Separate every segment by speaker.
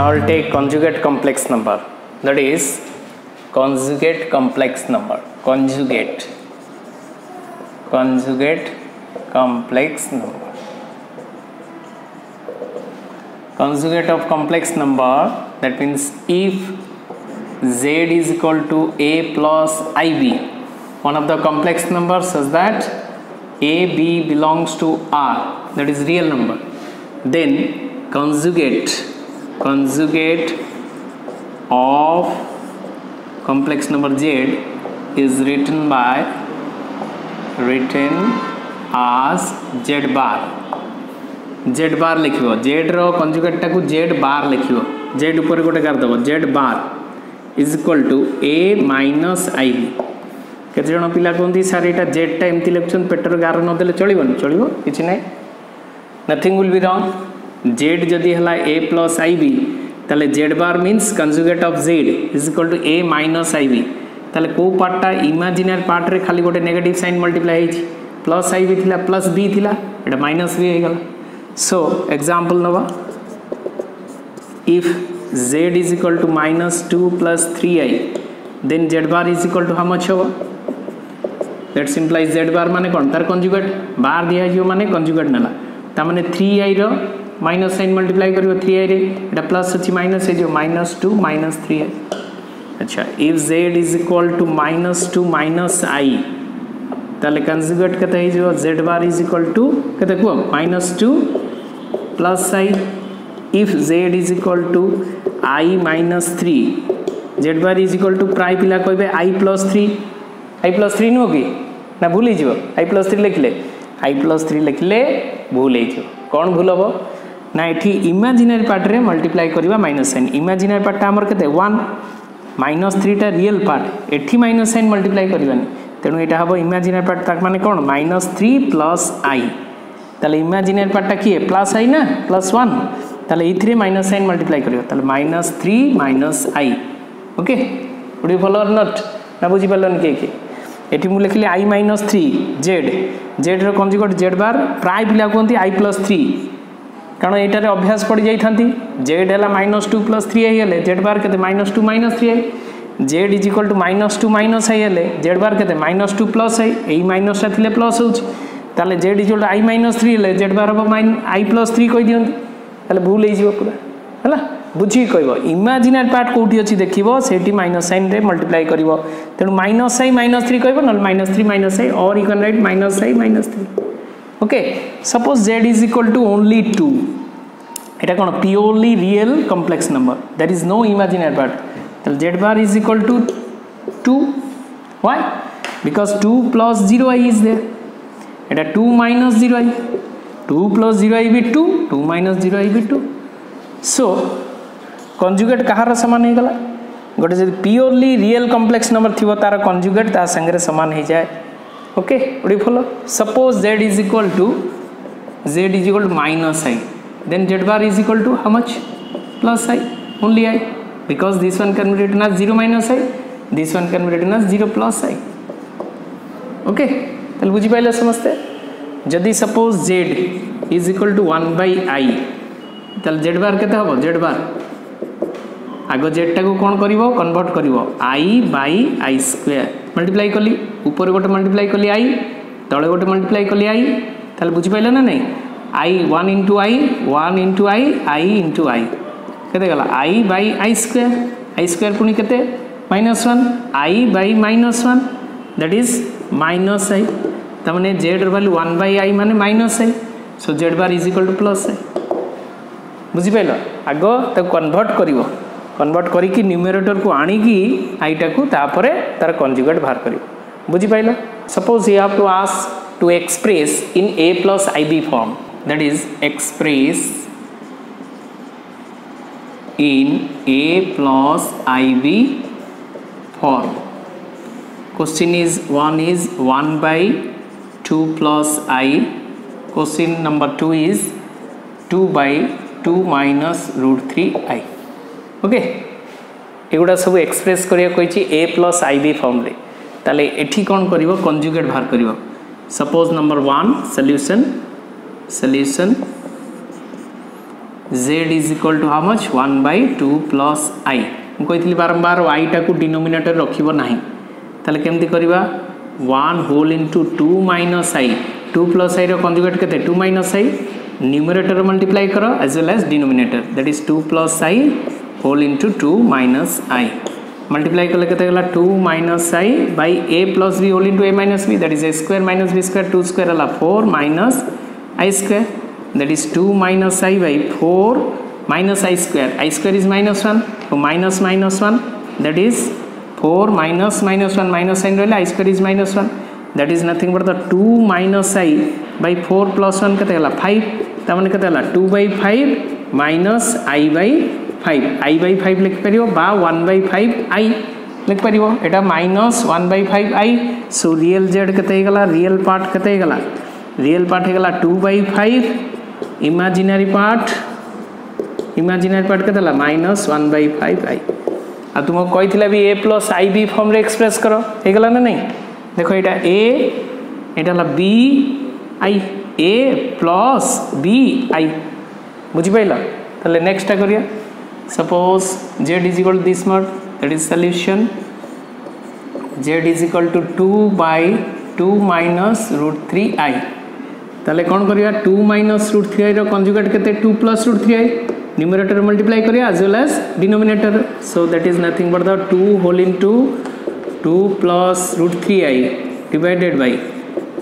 Speaker 1: now i'll take conjugate complex number. That is conjugate complex number. Conjugate. Conjugate complex number. Conjugate of complex number that means if z is equal to a plus ib one of the complex numbers such that a b belongs to r. That is real number. Then conjugate conjugate of complex number z is written by, written as z bar. Z bar লিখিব। Z র কনজুগেটটাকু z bar লিখিব। Z উপরে গোটে কার দেব। Z bar is equal to a minus i কেতে জন পিলা কুহতি sir, এটা জেডটা এমতি লিখছেন, পেটর গার নদেলে চলবনি চলব, কিছু নাই। Nothing will be wrong Z जदि है ए प्लस आई बी তাহলে Z bar means conjugate of Z is equal to A minus IB তাহলে কেউ পার্টটা ইমাজিনারি পার্টরে খালি গোটে নেগেটিভ সাইন মল্টিপ্লাই হয়েছি। প্লস আইবি লা প্লস বি লা এটা মাইনস বি হয়ে গেল। সো এক্সাম্পল নেবা। If z is equal to minus two plus three i then z bar is equal to হামচ হব দ্যাট সিম্প্লাইজ জেড বার মানে কোণ তার কনজুগেট বার দিয়া মানে কনজুগেট নেলা। তার মানে থ্রি আইর माइनस सैन मल्टीप्लाई कर थ्री आई रेटा प्लस अच्छी माइनस है जो minus two, minus three i अच्छा if z is equal to minus two minus i ताले कंजुगेट कत z bar is equal to कत कह minus two plus i if z is equal to i minus three z bar is equal to प्राय पा कह i plus three i plus three नुह कि? ना भूल आई प्लस थ्री लिखले आई प्लस थ्री लिखले भूल कौन भूल हम না, এটি ইমাজিনারি পার্টরে মল্টিপ্লাই করা মাইনস সাইন ইমাজিনারি পার্টটা আমার কেতে ওয়ান মাইনস থ্রিটা রিয়েল পার্ট এটি মাইনস সাইন মল্টিপ্লাই করবানি তেমন এটা হব ইমাজিনারি পার্ট তার মানে কোণ মাইনস থ্রি প্লস আই তাহলে ইমাজিনারি পার্টটা কি প্লাস আই না প্লাস ওয়ান তাহলে এই থ্রি মাইনস সাইন মল্টিপ্লাই করিব তাহলে minus three minus I okay ওটি ভালো অর নট না বুঝিপারলনি কে কে এটি মু লিখলি আই মাইনস থ্রি জেড জেড্র কনজুগেট জেড বার প্রায় পিলা কুহতি আই প্লস থ্রি কারণ এইটার অভ্যাস পড়ে যাই জেড হল মাইনস টু প্লস থ্রি হয়ে জেড বার কেতে minus two minus three i. Z is equal to minus two minus i হলে জেড বার কেতে মাইনস টু প্লস আই, এই মাইনসটা থিলে প্লস হচ্ছে তাহলে z is to i minus three হলে জেড বার হব মাইন আই প্লস থ্রি কইদিও তাহলে ভুল হয়ে যাব পুরা হল বুঝি কহব ইমাজিনারি পার্ট কোটি অছি দেখিব সেটি মাইনস সাইনরে মল্টিপ্লাই করিব তেণু মাইনস আই মাইনস থ্রি কহব নহলে minus three minus i or ইকন right minus i minus three okay suppose z is equal to only two এটা কোনো purely real complex number that is no imaginary part তাহলে z bar is equal to two why because two plus zero i is there এটা two minus zero i two plus zero i be two two minus zero I be two so conjugate কাহার সমান হয়ে গলা? গোটে যদি purely real complex number থিব, তার conjugate তা সাংরে সমান হয়ে যায়। okay do you follow suppose z is equal to z is equal to minus i then z bar is equal to how much plus i only i because this one can be written as 0 minus i this one can be written as 0 plus i okay তাহলে বুঝি পাইলে সমস্তে যদি suppose z is equal to one by i তাহলে Z bar কেতে হব Z bar আগ জেডটাকে কোণ করব কনভর্ট করব i by i square multiply কলি উপরে গোটে মাল্টিপ্লাই কলি i তলে গোটে মাল্টিপ্লাই কলি i তাহলে বুঝি পাইলে না নাই i 1 into i 1 into i i into i କେତେ ଗଲା i by i square i square ପୁଣି କେତେ minus one i by minus one that is minus i ତାମାନେ ଜେଡ୍ର ଭାଲ୍ୟୁ ୱାନ୍ ବାଇ ଆଇ ମାନେ minus I so Z bar is equal to plus I ବୁଝିପାରିଲ ଆଗ ତାକୁ convert କରିବ convert convert करी को आणिकी आईटा को तार कंजुगेट बाहर कर बुझिपाल suppose you have to ask to express in a plus i b form that is express in a plus i b form question is one is one by two plus i question number two is two by two minus root three i okay এগুলা সব express করা কইছি a plus I b ফর্মলে তাহলে এটি কোণ করব conjugate বাহার করব suppose number one solution solution z is equal to how much one by two plus i मुझे बारंबार वाईटा को डिनोमिनेटर रखब ना तेल केमती करवा one whole into two minus i two plus i conjugate के two minus i numerator multiply कर as well as denominator that is two plus i whole into two minus i multiply करके कितना गला two minus i by a plus b whole into a minus b that is a square minus b square two square गला four minus i square that is two minus i by four minus i square i square is minus 1 so minus minus 1 that is 4 minus minus 1 minus sign roile i square is minus 1 that is nothing but the 2 minus i by 4 plus 1 kata gala 5 tamane kata gala 2 by 5 minus i by five i by five लिखिपर one by five i लिखिपर यहाँ minus one by five i so real z के real part के real part होगा two by five imaginary part imaginary part के minus one by five i आ, तुमको कही भी a plus i b form express कर। होगा ना नहीं? देख यहाँ ए यहाँ b i a plus b i बुझिपाल ताले नेक्स्ट करिया। suppose z is equal to this much that is solution z is equal to 2 by 2 minus root 3i তাহলে কোন করিয়া 2 minus root 3i র কনজুগেট কেতে 2 plus root 3i numerator multiply করিয়া as well as denominator so that is nothing but the 2 whole into 2 plus root 3i divided by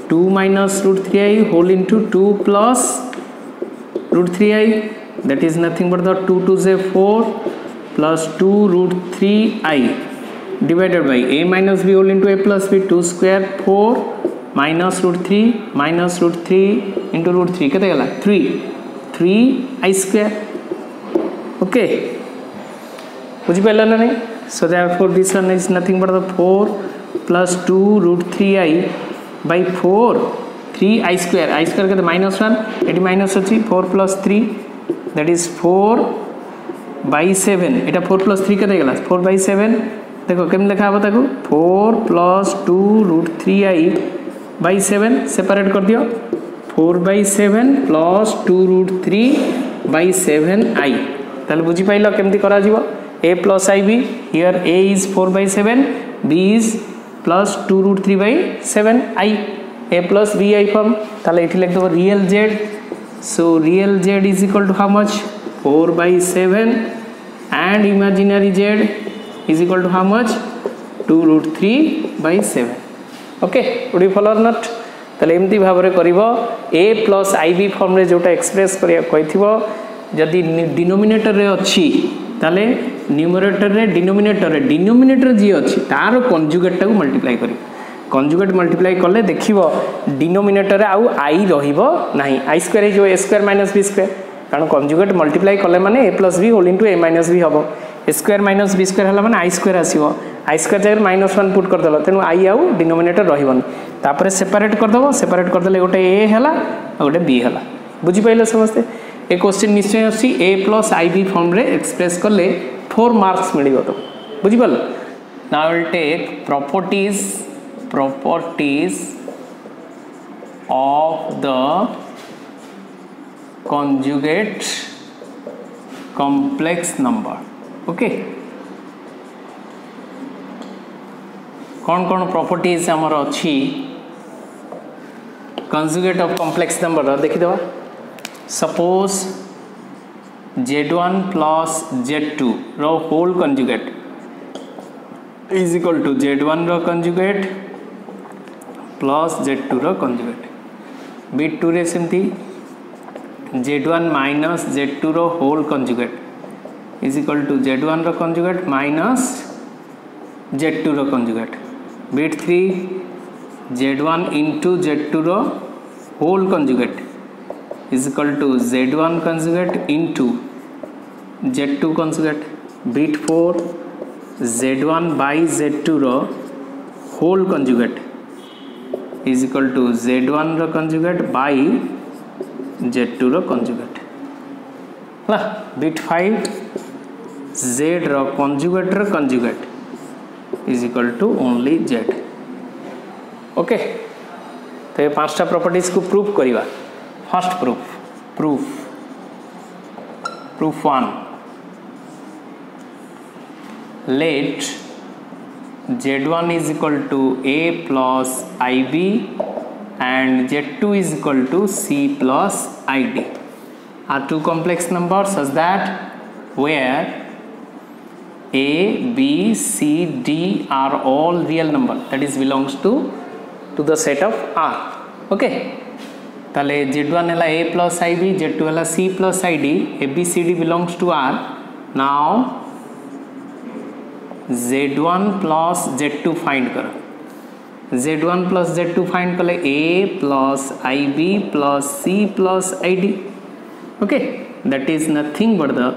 Speaker 1: 2 minus root 3i whole into 2 plus root 3i that is nothing but the 2 to say 4 plus 2 root 3 i divided by a minus b whole into a plus b 2 square 4 minus root 3 minus root 3 into root 3 केते गला 3 3 i square okay बुझी पाइल ना नहीं so therefore this one is nothing but the 4 plus 2 root 3 i by 4 3 i square i square केते minus 1 एटी minus अछि 4 plus 3 that is four by seven এটা ফোর প্লস থ্রি কেটে গেল ফোর বাই সেভেন দেখো, কেমনি লেখা হব তাকে? Four plus two root three i by seven separate করে দিও। Four by seven plus two root three by seven i তাহলে বুঝিপাইল কেমতি করা যাব a plus i b here a is four by seven b is plus two root three by seven i a plus b i form তাহলে এটি লিখে দেবো real z So real z is equal to how much? 4 by 7 and imaginary z is equal to how much? 2 root 3 by 7. Okay, would you follow or not? তাহলে এমতি ভাবে করব এ plus IB ফর্মরে যেটা express করিয়া কইথিব যদি ডিনোমিনেটরে অছি তাহলে নিউমরেটরে ডিনোমিনেটরে ডিনোমিনেটর যে অছি তার কনজুগেটটাকে মল্টিপ্লাই করিব কনজুগেট মল্টিপ্লাই কলে দেখব ডিনোমিনেটরে আউ আই রহব না আই স্কোয়ার হয়ে A square minus B square কারণ কনজুগেট মল্টিপ্লাই কলে মানে A plus B whole into A minus B হব A square minus B square হল মানে আই স্কোয়ার আসব আই স্কোয়ার জায়গায় মাইনস ওয়ান পুট করেদেল তেমন আই আউ ডিনোমিনেটর রহবনি তাপরে সেপারেট করেদেব সেপারেট করেদেলে গোটে এ হল গোটে বি হল বুঝিপাইলে সমস্তে এ কোশ্চিন নিশ্চয় আসছে এ প্লস আই বি ফর্মরে এক্সপ্রেস কলে ফোর মার্কস মিলিব তো বুঝিপার now I will take properties of the conjugate complex number. Okay. कौन कौन प्रॉपर्टीज़ आमर अच्छी conjugate of complex number देखीद suppose z one plus z two whole conjugate is equal to z one conjugate plus z two conjugate bit two सेमती z one minus z two whole conjugate is equal to z one conjugate minus z two conjugate bit three z one into z two whole conjugate is equal to z one conjugate into z two conjugate bit four z one by z two whole conjugate is equal to z one conjugate by z two conjugate है bit five z conjugate conjugate is equal to only z okay तो ये पांचटा properties को proof करवा first proof proof proof one let z1 is equal to a plus ib and z2 is equal to c plus id are two complex numbers such that where a b c d are all real number that is belongs to to the set of r okay তাহলে Z one হল a plus i b z two হল c plus i d a b c d belongs to R now z one plus z two find कर। Z one plus z two find कले a plus i b plus c plus i d okay that is nothing but the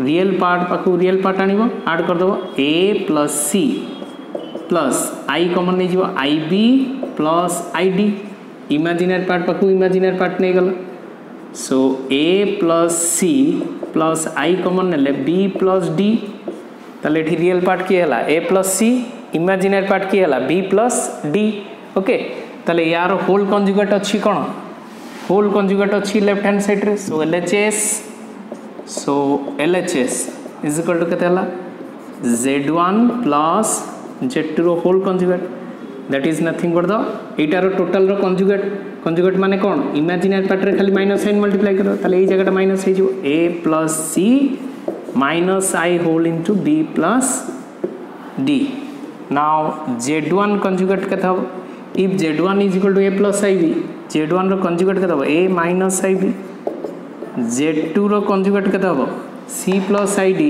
Speaker 1: real part पाक real part आण आड करदेव a plus C plus i common नहीं जीव i b plus i d imaginary part पाक imaginary part नहीं गल। So a plus C plus i common ने B plus d ତାହେଲେ ଏଠି ରିଏଲ୍ ପାର୍ଟ କିଏ ହେଲା a plus c imaginary part କିଏ ହେଲା ବି ପ୍ଲସ୍ ଡି ଓକେ ତାହେଲେ ୟାର ହୋଲ୍ କଞ୍ଜୁଗେଟ୍ ଅଛି କ'ଣ? হোল কনজুগেট অছি লেফট হ্যান্ড সাইড রে so LHS so LHS is equal to কেতে হলা z1 প্লাস z2 র whole conjugate that is nothing but the এইটার টোটাল র কনজুগেট কনজুগেট মানে কোন ইমাজিনারি পার্ট রে খালি মাইনাস সাইন মাল্টিপ্লাই করো তাহলে এই জায়গাটা মাইনাস হয়ে যাব a plus c minus i whole into b plus d. Now z1 conjugate কেতে হব if z1 is equal to a plus ib z1 র conjugate কেতে হব a minus ib z2 র conjugate কেতে হব c plus id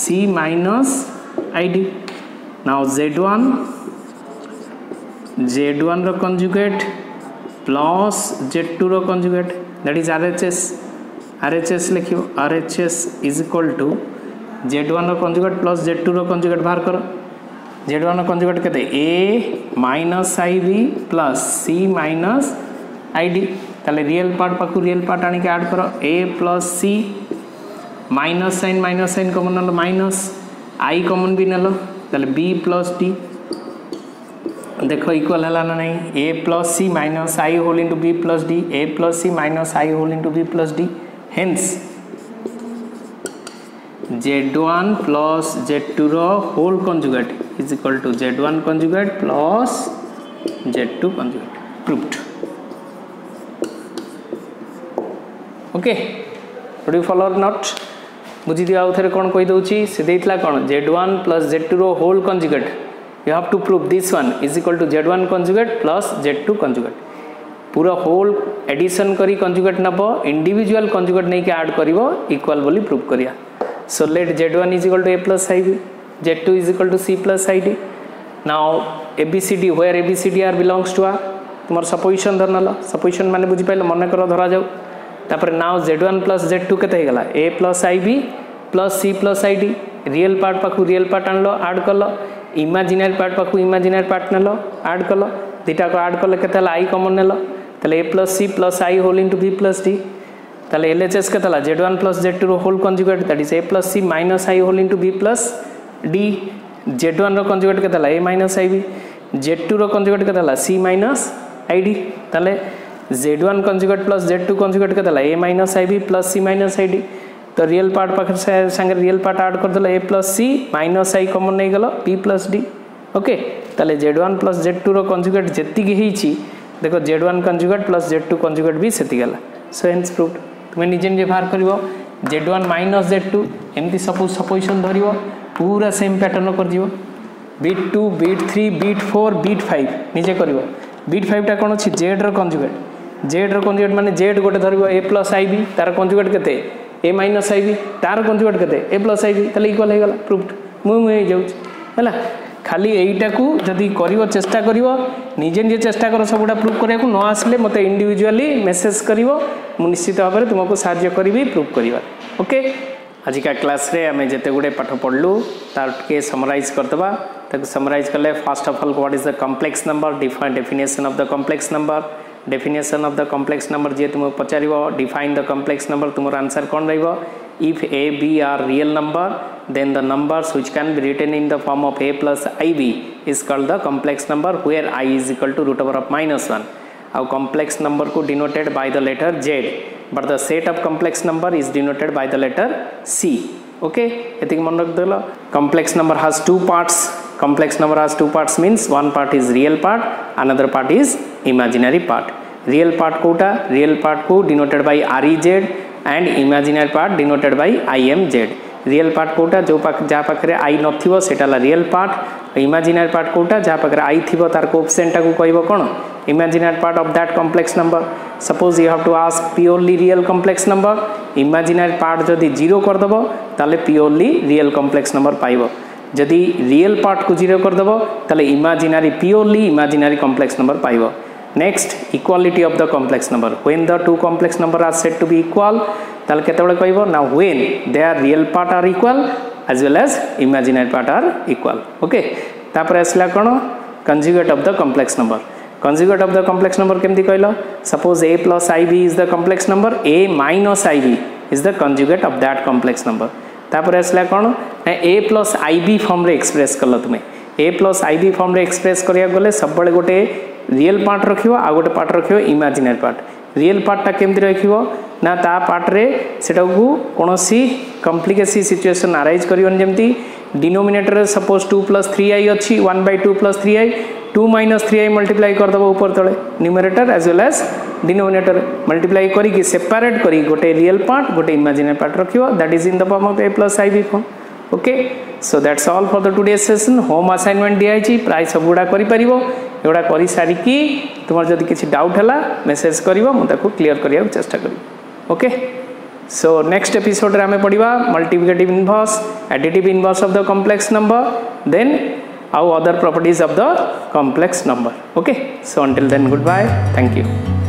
Speaker 1: c minus id now z1 z1 ର conjugate plus z2 ର conjugate that is rhs RHS লিখিব। RHS is equal to Z one conjugate plus Z two conjugate বাহার কর Z one conjugate কেতে A minus IB plus C minus ID তাহলে real part পাখু real part আনিকি add কর A plus C minus sign minus sign common nail minus I common B নেল তাহলে B plus D দেখ equal হল না নাই? A plus C minus I whole into B plus D A plus C minus I whole into B plus D hence z1 plus z2 ର whole conjugate is equal to z1 conjugate plus z2 conjugate proved okay do you follow or not ବୁଝି ଦିଅ ଆଉ ଥରେ କ'ଣ କହିଦେଉଛି ସେ ଦେଇଥିଲା କ'ଣ Z one plus Z tour whole conjugate you have to prove this one is equal to z one conjugate plus z two conjugate पूरा होल एडिशन करी कंजुगेट नब इंडिविजुअल कंजुगेट नहीं ऐड कर इक्वाल बोली प्रूव करिया so let z one is equal to a plus i b z two is equal to c plus i d now a b c d where a b c d are belongs to R तुम supposition धर ना supposition मैंने बुझिपारे मन कर धरा जाऊ तापर now z one plus z two के a plus i b plus c plus i d real part पाखु real part आनल आड कल इमाजिनारी पार्ट पाखु इमाजिनारी पार्ट नेल आड कल दुटा को आड कले के आई कमन नेल তাহলে A plus C plus I whole into B plus D তাহলে এল এইচ এস কে তাহলে Z one plus Z tour whole conjugate that is A plus C minus I whole into B plus D Z one conjugate কে তাহলে A minus I B Z tour conjugate কে তাহলে C minus I D তাহলে Z one conjugate plus Z two conjugate কে তাহলে A minus I B plus C minus I D তো real part পাখে সাথে real part add করদেলে A plus C minus I common নেই গেল B plus D okay তাহলে Z one plus Z টুর conjugate যেତିকি হয়েছি দেখো Z one conjugate plus Z two conjugate B সেটি গেল সো হেন্স প্রুভড তুমি নিজে নিজে বাহার করব Z one minus Z two এমতি সবু সপোজিশন ধরব, পুরা সেম প্যাটর্ন করব bit two bit three bit four bit five নিজে করব। বিট ফাইভটা কোণ অছি জেড্র কনজুগেট জেড্র কনজুগেট মানে জেড গোটে ধরব এ প্লস আই বি তার কনজুগেট কেতে? এ মাইনস আই বি তার কনজুগেট কেতে? এ প্লস আই বি তাহলে ইকুয়াল হয়ে গেল প্রুভড মু হয়ে যাচ্ছি হ্যাঁ খালি এইটাকু যদি করিব চেষ্টা করিব নিজে নিজে চেষ্টা কর সবুটা প্রুফ করা ন আসলে মতো ইন্ডিভিজুয়ালি মেসেজ করিব মু নিশ্চিত ভাবে তোমাকে সাহায্য করিবি প্রুফ করিবার ওকে আজিকা ক্লাসে আমি যেতে গুড়ে পাঠ পড়লু তার টিকে সমরাইজ করদেবা তাকে সমরাইজ কলে first of all what is the complex number definition of the complex number definition of the complex number जी तुम पचार डिफाइन द कॉम्प्लेक्स नंबर तुम आंसर कौन रहा if a b are real number then the numbers which can be written in the form of a plus ib is called the complex number where i is equal to root over of minus 1 our complex number को denoted by the letter z but the set of complex number is denoted by the letter c okay etik mon rakhdelo complex number has two parts complex number has two parts means one part is real part another part is imaginary part real part kota real part ko denoted by rez and imaginary part denoted by I M Z real part quota ଯେଉଁ ଯାହା ପାଖରେ I ନଥିବ ସେଇଟା ହେଲା real part imaginary part କୋଟା ଯାହା ପାଖରେ I ଥିବ ତାର କୋପ୍ସେନ୍ଟାକୁ କହିବ କ'ଣ imaginary part of that complex number suppose you have to ask purely real complex number imaginary part ଯଦି ଜିରୋ କରିଦେବ ତାହେଲେ ପିଓର୍ଲି ରିଅଲ୍ କମ୍ପ୍ଲେକ୍ସ ନମ୍ବର ପାଇବ ଯଦି ରିଅଲ୍ ପାର୍ଟକୁ ଜିରୋ କରିଦେବ ତାହେଲେ imaginary purely imaginary complex number ପାଇବ next equality of the complex number when the two complex number are said to be equal তাহলে কেতবেলে কইব না when their real part are equal as well as imaginary part are equal okay তারপরে আসলা কোন conjugate of the complex number conjugate of the complex number কেমতি কইল suppose a plus ib is the complex number a minus ib is the conjugate of that complex number তারপরে আসলা কোন না a plus ib form রে express করলো তুমি a plus ib form রে express করিয়া গলে সববেলে গোটে ରିଏଲ୍ ପାର୍ଟ ରଖିବ ଆଉ ଗୋଟେ ପାର୍ଟ ରଖିବ ଇମାଜିନାରୀ ପାର୍ଟ ରିଏଲ୍ ପାର୍ଟଟା କେମିତି ରଖିବ ନା ତା ପାର୍ଟରେ ସେଟାକୁ କୌଣସି କମ୍ପ୍ଲିକେସି ସିଚୁଏସନ୍ ଆରାଇଜ୍ କରିବନି ଯେମିତି denominator suppose two plus three I অছি one by two plus three I two minus three I multiply করেদেব উপর তলে numerator as well as denominator multiply করি সেপারেট করি গোটে রিয়েল পার্ট গোটে imaginary part রখিব that is in the form of A plus I B form okay so that's all for the today session home assignment दिखाई प्राय सब गुड़ा करा कर सारिकी तुम जब किसी डाउट है मेसेज कर क्लीयर करने चेष्टा करी okay so next episode ame padiba multiplicative inverse additive inverse of the complex number then how other properties of the complex number okay so until then goodbye thank you